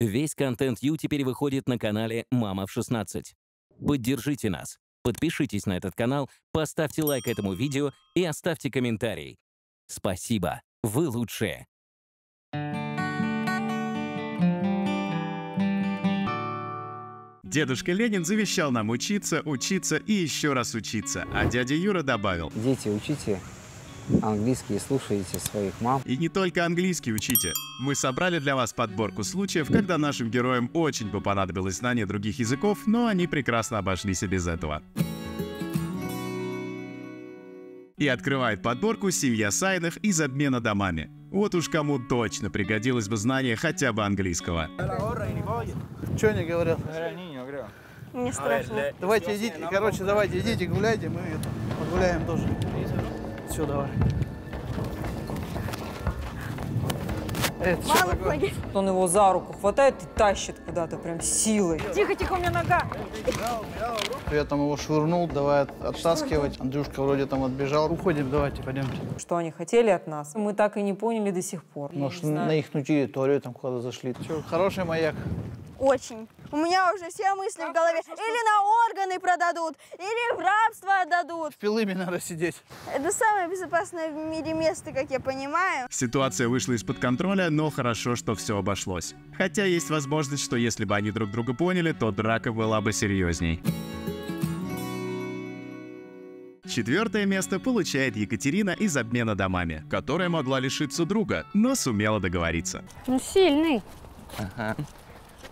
Весь контент Ю теперь выходит на канале «Мама в 16». Поддержите нас. Подпишитесь на этот канал, поставьте лайк этому видео и оставьте комментарий. Спасибо. Вы лучшие. Дедушка Ленин завещал нам учиться, учиться и еще раз учиться, а дядя Юра добавил. Дети, учите английский и слушайте своих мам. И не только английский учите. Мы собрали для вас подборку случаев, когда нашим героям очень бы понадобилось знание других языков, но они прекрасно обошлись и без этого. И открывает подборку семья Сайных из обмена домами. Вот уж кому точно пригодилось бы знание хотя бы английского. Что они говорят? Мне страшно. Давайте идите, короче, давайте идите гуляйте, мы это, погуляем тоже. Все, давай. Это Мама, помоги. Он его за руку хватает и тащит куда-то прям силой. Тихо, тихо, у меня нога. Я там его швырнул, давай от- оттаскивать. Андрюшка вроде там отбежал. Уходим, давайте, пойдемте. Что они хотели от нас, мы так и не поняли до сих пор. Может, на их территорию там куда-то зашли. Че, хороший маяк. Очень. У меня уже все мысли в голове. Или на органы продадут, или в рабство отдадут. В Пилыме надо сидеть. Это самое безопасное в мире место, как я понимаю. Ситуация вышла из-под контроля, но хорошо, что все обошлось. Хотя есть возможность, что если бы они друг друга поняли, то драка была бы серьезней. Четвертое место получает Екатерина из обмена домами, которая могла лишиться друга, но сумела договориться. Ну, сильный.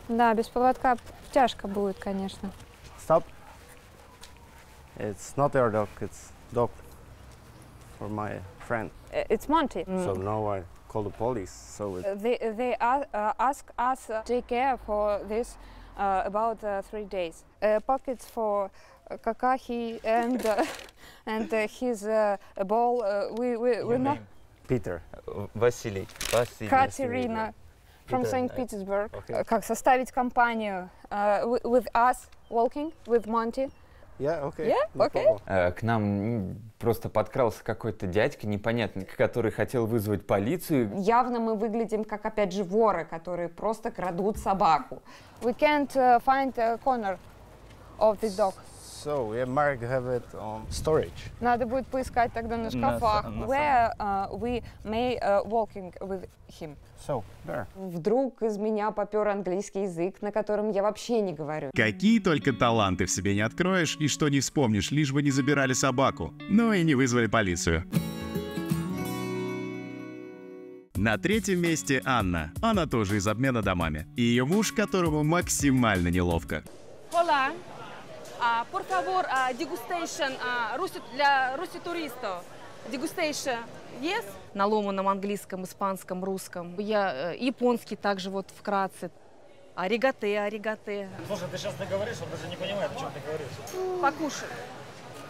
Да, без поводка тяжко будет, конечно. Stop. It's not your dog, it's dog for my friend. Uh, It's Monty. So now I call the police. So it, Uh, They, they a- uh, ask us to take care for this uh, about uh, three days. Uh, pockets for uh, Kakahi and uh, and uh, his uh, ball. Uh, we we we not Peter. Василий. Василий. Katerina From Saint uh, Petersburg. okay. Uh, Как составить компанию uh, wi- with us walking with Monty. Yeah, okay. Yeah, no okay. Э, К нам просто подкрался какой-то дядька непонятный, который хотел вызвать полицию. Явно мы выглядим как, опять же, воры, которые просто крадут собаку. We can't uh, find a corner of the dog. So yeah, Mark have it on storage. Надо будет поискать тогда на шкафах, на where uh, we may uh, walking with him. So there. Вдруг из меня попер английский язык, на котором я вообще не говорю. Какие только таланты в себе не откроешь и что не вспомнишь, лишь бы не забирали собаку, но и не вызвали полицию. На третьем месте Анна. Она тоже из обмена домами. И ее муж, которому максимально неловко. Hola. Por favor, degustation руси- для руси туристов. Degustation. Yes? На ломаном английском, испанском, русском. Я э, японский также вот вкратце. Аригате, аригате. Слушай, ты сейчас договоришь, он даже не понимает, о чем ты говоришь. Покушать.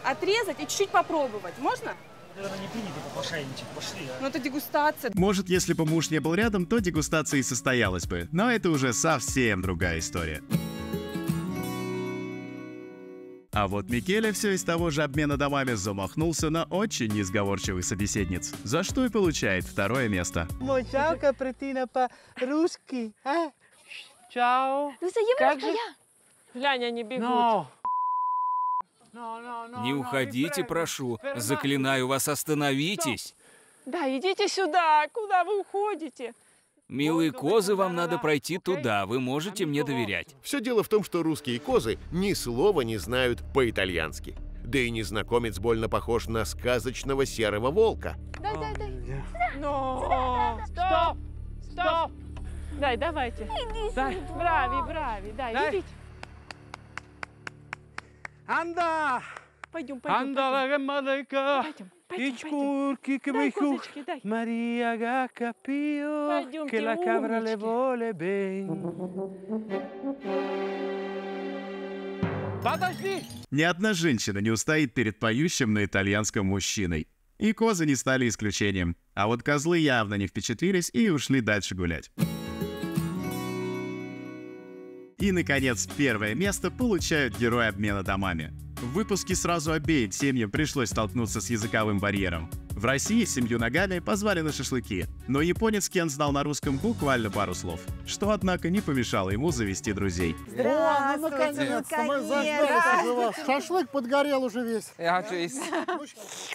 Отрезать и чуть-чуть попробовать. Можно? Наверное, не принято попрошайничать. Пошли, а. Ну это дегустация. Может, если бы муж не был рядом, то дегустация и состоялась бы. Но это уже совсем другая история. А вот Микеле все из того же обмена домами замахнулся на очень несговорчивых собеседниц, за что и получает второе место. Мой чао, капретина по-русски, а? Чао. Взаимно же? Глянь, они бегут. Но. Не уходите, прошу. Заклинаю вас, остановитесь. Да, идите сюда. Куда вы уходите? Милые козы, вам надо пройти туда. Вы можете мне доверять. Все дело в том, что русские козы ни слова не знают по-итальянски. Да и незнакомец больно похож на сказочного серого волка. Дай, дай, дай. Но. Стоп! Стоп! Дай, давайте. Дай. Брави, брави. Дай, Дай. идите. Анда! Пойдем, пойдем. Анда. Пойдем, пойдем, Ич пойдем. курки che Дай mi cu- козочки, дай. Maria ga capio Пойдемте, che la cabra le vuole. Подожди! Ни одна женщина не устоит перед поющим на итальянском мужчиной. И козы не стали исключением. А вот козлы явно не впечатлились и ушли дальше гулять. И, наконец, первое место получают герои обмена домами. В выпуске сразу обеим семьям пришлось столкнуться с языковым барьером. В России семью ногами позвали на шашлыки, но японец Кен знал на русском буквально пару слов, что, однако, не помешало ему завести друзей. О, ну наконец-то мы заждались уже вас. Шашлык подгорел уже весь. Я хочу есть.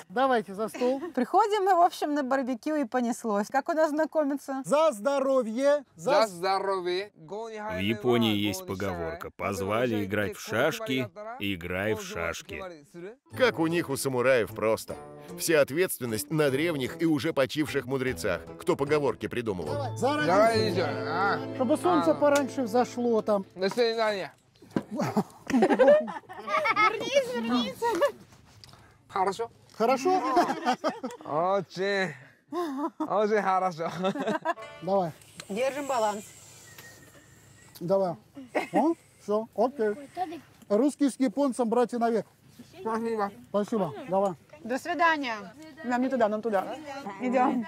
Давайте за стол. Приходим мы, в общем, на барбекю и понеслось. Как у нас знакомиться? За здоровье! За здоровье! В Японии есть поговорка «позвали играть в шашки, играй в шашки». Как у них у самураев просто. Вся ответственность на древних и уже почивших мудрецах, кто поговорки придумывал. Заранее. Давай идем. а? Чтобы солнце пораньше взошло там. До свидания. Вернись, вернись. Хорошо? Хорошо? Очень. Очень хорошо. Давай, Держим баланс. давай. О, все, окей. Русский с японцем, братья навек. Спасибо. Спасибо, давай. До свидания. Нам не туда, нам туда. Идем.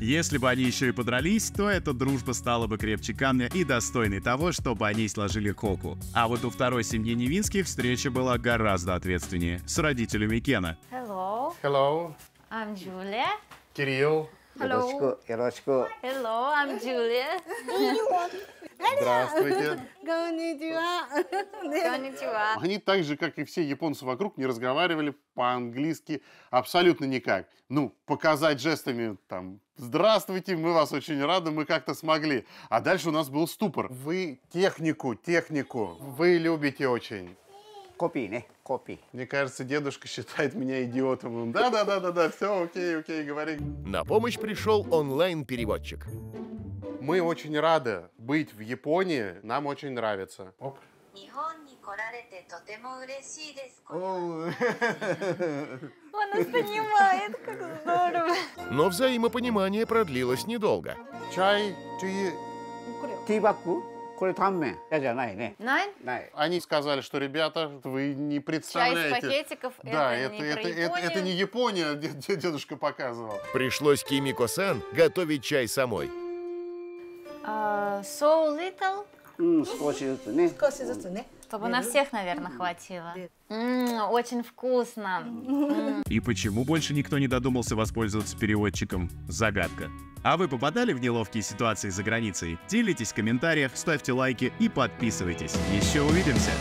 Если бы они еще и подрались, то эта дружба стала бы крепче камня и достойной того, чтобы они сложили коку. А вот у второй семьи Невинских встреча была гораздо ответственнее, с родителями Кена. Hello, Hello, I'm Julia. Кирилл. Hello. Ярошку. Hello, I'm Julia. Здравствуйте. Конничуа. Они так же, как и все японцы вокруг, не разговаривали по-английски абсолютно никак. Ну, показать жестами там «Здравствуйте, мы вас очень рады, мы как-то смогли». А дальше у нас был ступор. Вы технику, технику, вы любите очень. Копии, не? Копии. Мне кажется, дедушка считает меня идиотом. Да-да-да-да-да, все, окей, окей, говори. На помощь пришел онлайн-переводчик. Мы очень рады быть в Японии, нам очень нравится. Оп. Он нас понимает, как здорово. Но взаимопонимание продлилось недолго. Чай, ты... Тибаку? культамме. Я же най, не. Най? Най. Они сказали, что, ребята, вы не представляете. Чай из пакетиков, да, это, это не это, это, не Япония, где дедушка показывал. Пришлось Кимико-сан готовить чай самой. А, so little うん、少しずつね。少しずつね。 Чтобы на всех, наверное, хватило. М, очень вкусно. М. И почему больше никто не додумался воспользоваться переводчиком? Загадка. А вы попадали в неловкие ситуации за границей? Делитесь в комментариях, ставьте лайки и подписывайтесь. Еще увидимся!